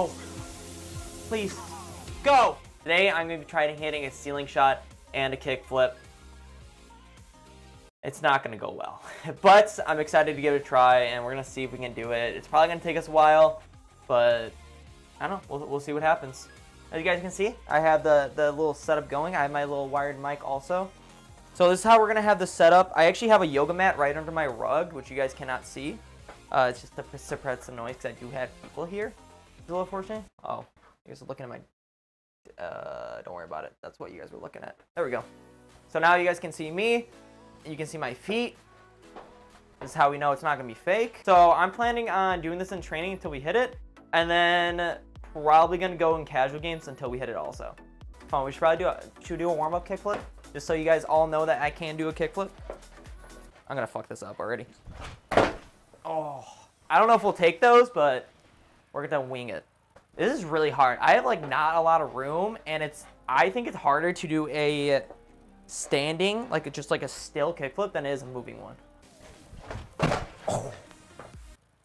Oh, please, go. Today, I'm going to be trying hitting a ceiling shot and a kick flip. It's not going to go well, but I'm excited to give it a try, and we're going to see if we can do it. It's probably going to take us a while, but I don't know. We'll, we'll see what happens. As you guys can see, I have the, the little setup going. I have my little wired mic also. So this is how we're going to have the setup. I actually have a yoga mat right under my rug, which you guys cannot see. Uh, it's just to suppress the noise because I do have people here. Little fortunate. Oh, you guys are looking at my... Uh, don't worry about it. That's what you guys were looking at. There we go. So now you guys can see me. You can see my feet. This is how we know it's not going to be fake. So I'm planning on doing this in training until we hit it. And then probably going to go in casual games until we hit it also. On, we should probably do a, should we do a warm-up kickflip? Just so you guys all know that I can do a kickflip. I'm going to fuck this up already. Oh, I don't know if we'll take those, but we're to wing it. This is really hard. I have like not a lot of room and it's, I think it's harder to do a standing, like just like a still kickflip than it is a moving one. Oh,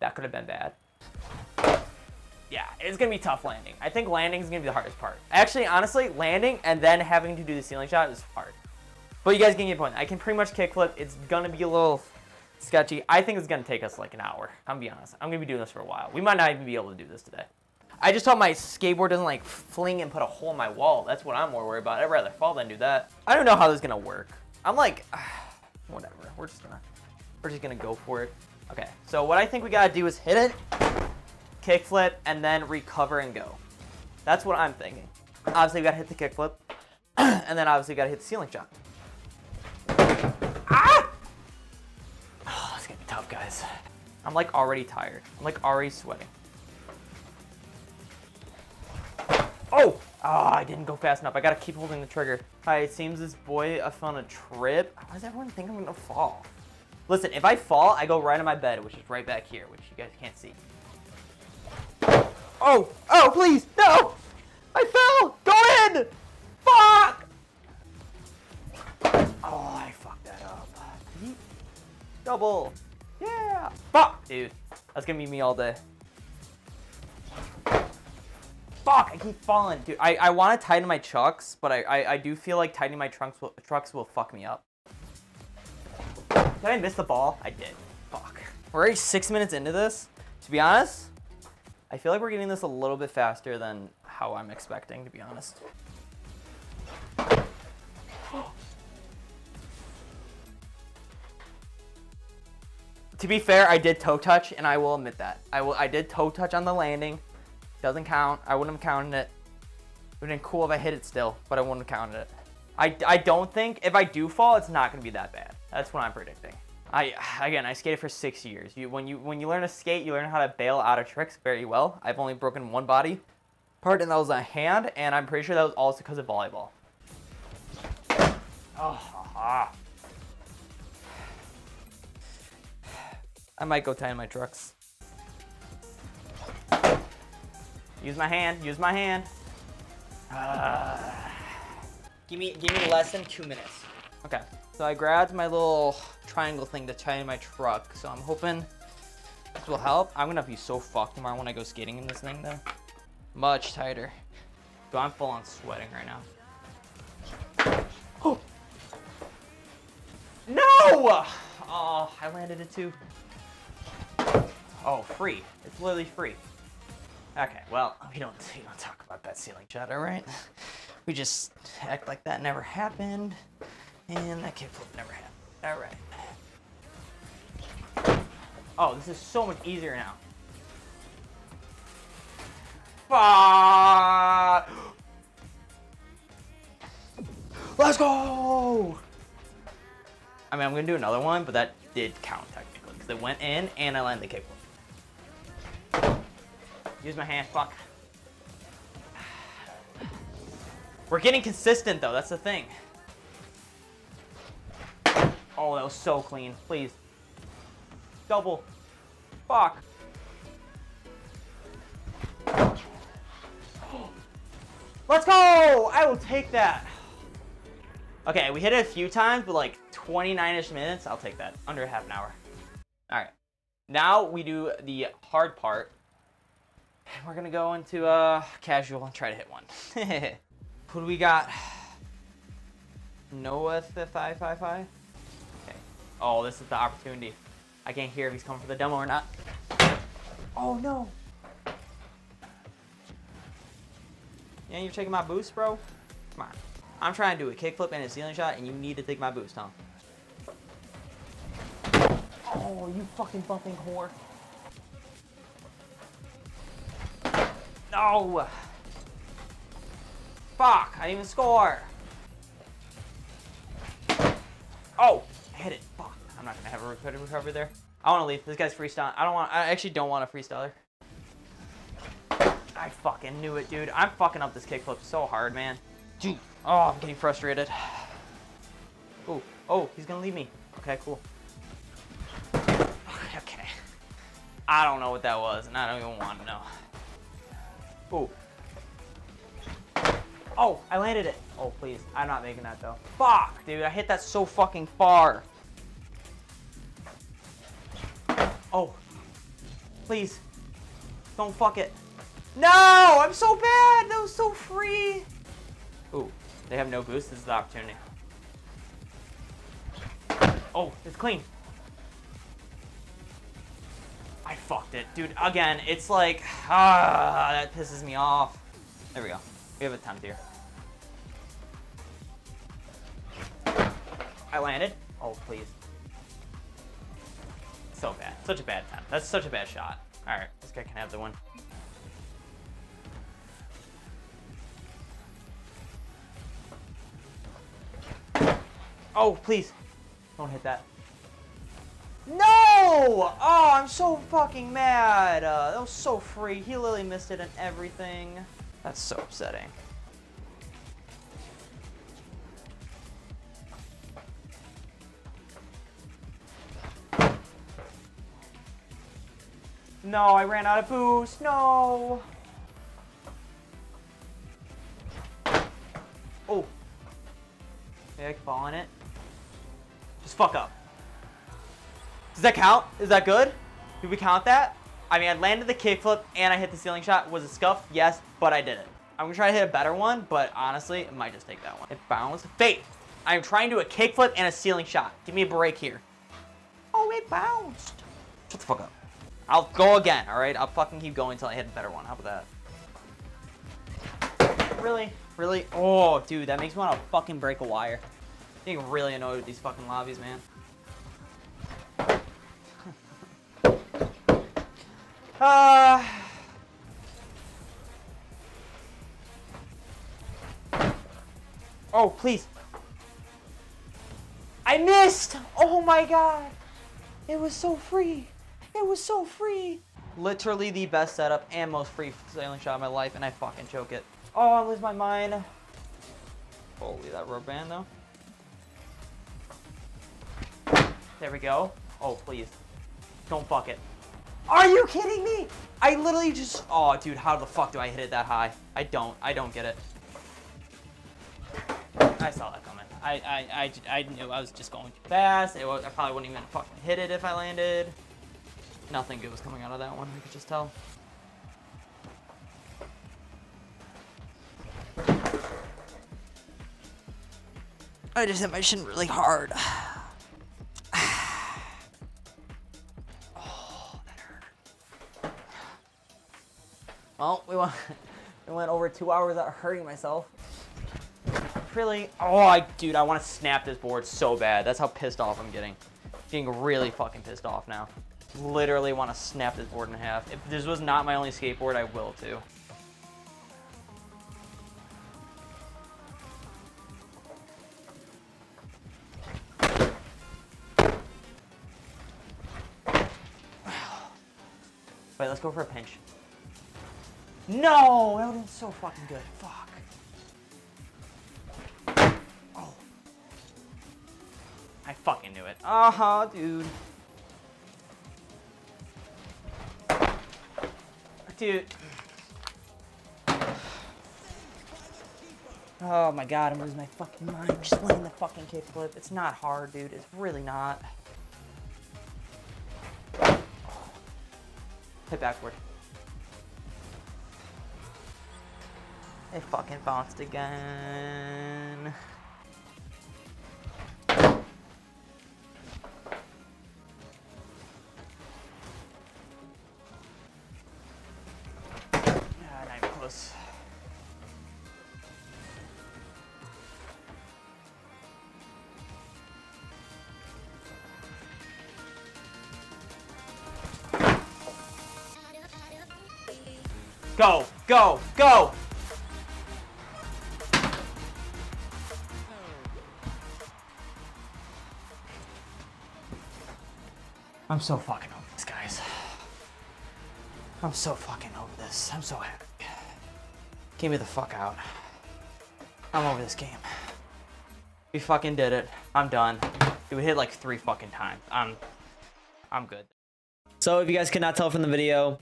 that could have been bad. Yeah, it's to be tough landing. I think landing is to be the hardest part. Actually, honestly, landing and then having to do the ceiling shot is hard. But you guys get your point. I can pretty much kickflip. It's to be a little sketchy. I think it's to take us like an hour. I'm gonna be honest. I'm to be doing this for a while. We might not even be able to do this today. I just hope my skateboard doesn't like fling and put a hole in my wall. That's what I'm more worried about. I'd rather fall than do that. I don't know how this is gonna work. I'm like, whatever. We're just gonna, we're just gonna go for it. Okay. So what I think we gotta do is hit it, kickflip, and then recover and go. That's what I'm thinking. Obviously, we gotta hit the kickflip, and then obviously we gotta hit the ceiling shot. I'm like already tired. I'm like already sweating. Oh! Oh, I didn't go fast enough. I gotta keep holding the trigger. Hi, it seems this boy I found a trip. Why does everyone think I'm gonna fall? Listen, if I fall, I go right on my bed, which is right back here, which you guys can't see. Oh! Oh, please! No! I fell! Go in! Fuck! Oh, I fucked that up. Double. Yeah! Fuck! Dude, that's gonna be me all day. Fuck, I keep falling. Dude, I, I want to tighten my chucks, but I, I, I, do feel like tightening my trunks will, trucks will fuck me up. Did I miss the ball? I did. Fuck. We're already six minutes into this. To be honest, I feel like we're getting this a little bit faster than how I'm expecting, to be honest. To be fair, I did toe touch, and I will admit that. I will. I did toe touch on the landing. Doesn't count. I wouldn't have counted it. It would have been cool if I hit it still, but I wouldn't have counted it. I, I don't think, if I do fall, it's not going to be that bad. That's what I'm predicting. I Again, I skated for six years. You, when, you, when you learn to skate, you learn how to bail out of tricks very well. I've only broken one body part, and that was a hand, and I'm pretty sure that was also because of volleyball. Oh, ha, I might go tie my trucks. Use my hand. Use my hand. Uh, give me give me less than two minutes. Okay. So I grabbed my little triangle thing to tie in my truck. So I'm hoping this will help. I'm gonna be so fucked tomorrow when I go skating in this thing though. Much tighter. So I'm full on sweating right now. Oh. No! Oh, I landed it too. Oh, free. It's literally free. Okay, well, we don't, we don't talk about that ceiling shot, all right? We just act like that never happened, and that kickflip never happened. All right. Oh, this is so much easier now. Fuck! Let's go! I mean, I'm gonna do another one, but that did count technically, because it went in and I landed the kickflip. Use my hand, fuck. We're getting consistent though, that's the thing. Oh, that was so clean. Please. Double. Fuck. Let's go! I will take that. Okay, we hit it a few times, but like 29-ish minutes. I'll take that. Under half an hour. All right. Now we do the hard part, We're gonna go into uh, casual and try to hit one. Who do we got? Noah the five five five. Okay. Oh, this is the opportunity. I can't hear if he's coming for the demo or not. Oh no. Yeah, you're taking my boost, bro? Come on. I'm trying to do a kickflip and a ceiling shot, and you need to take my boost, huh? Oh, you fucking bumping whore. No! Fuck, I didn't even score. Oh, I hit it. Fuck. I'm not gonna have a recovery recover there. I want to leave. This guy's freestyle. I don't want. I actually don't want a freestyler. I fucking knew it, dude. I'm fucking up this kickflip so hard, man. Dude. Oh, I'm getting frustrated. Oh, oh, he's gonna leave me. Okay, cool. Okay. I don't know what that was, and I don't even want to know. Oh. Oh, I landed it. Oh, please. I'm not making that, though. Fuck, dude. I hit that so fucking far. Oh. Please. Don't fuck it. No! I'm so bad! That was so free! Ooh, they have no boost. This is the opportunity. Oh, it's clean. Fucked it. Dude, again, it's like, ah, that pisses me off. There we go. We have a attempt here. I landed. Oh, please. So bad. Such a bad attempt. That's such a bad shot. All right, this guy can have the one. Oh, please. Don't hit that. No! Oh, I'm so fucking mad. Uh, that was so free. He literally missed it and everything. That's so upsetting. No, I ran out of boost. No. Oh. Maybe I can fall on it. Just fuck up. Does that count? Is that good? Did we count that? I mean, I landed the kickflip and I hit the ceiling shot. Was it scuffed? Yes, but I did it. I'm gonna try to hit a better one, but honestly, it might just take that one. It bounced. Faith. I'm trying to do a kickflip and a ceiling shot. Give me a break here. Oh, it bounced. Shut the fuck up. I'll go again, all right? I'll fucking keep going until I hit a better one. How about that? Really? Really? Oh, dude, that makes me want to fucking break a wire. I'm getting really annoyed with these fucking lobbies, man. Uh... Oh, please. I missed! Oh my god! It was so free. It was so free. Literally the best setup and most free ceiling shot of my life, and I fucking choke it. Oh, I lose my mind. Holy, that rubber band, though. There we go. Oh, please. Don't fuck it. Are you kidding me? I literally just... Oh, dude, how the fuck do I hit it that high? I don't. I don't get it. I saw that coming. I, I, I, I knew I was just going too fast. It was, I probably wouldn't even fucking hit it if I landed. Nothing good was coming out of that one, I could just tell. I just hit my shin really hard. Well, we went, we went over two hours without hurting myself. Really? Oh, I, dude, I want to snap this board so bad. That's how pissed off I'm getting. Getting really fucking pissed off now. Literally want to snap this board in half. If this was not my only skateboard, I will too. Wait, let's go for a pinch. No! That would have been so fucking good. Fuck. Oh. I fucking knew it. Uh-huh, dude. Dude. Oh my god, I'm losing my fucking mind just landing the fucking kickflip. It's not hard, dude. It's really not. Hit backward. It fucking bounced again. Go, go, go! I'm so fucking over this, guys. I'm so fucking over this. I'm so happy. Get me the fuck out. I'm over this game. We fucking did it. I'm done. We hit like three fucking times. I'm, I'm good. So if you guys could not tell from the video,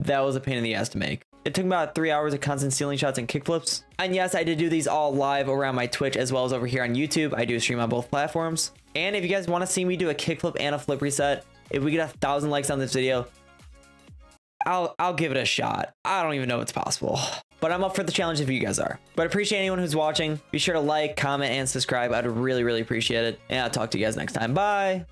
that was a pain in the ass to make. It took about three hours of constant ceiling shots and kickflips. And yes, I did do these all live around my Twitch as well as over here on YouTube. I do stream on both platforms. And if you guys want to see me do a kickflip and a flip reset, if we get a thousand likes on this video, I'll I'll give it a shot. I don't even know if it's possible. But I'm up for the challenge if you guys are. But appreciate anyone who's watching. Be sure to like, comment, and subscribe. I'd really, really appreciate it. And I'll talk to you guys next time. Bye.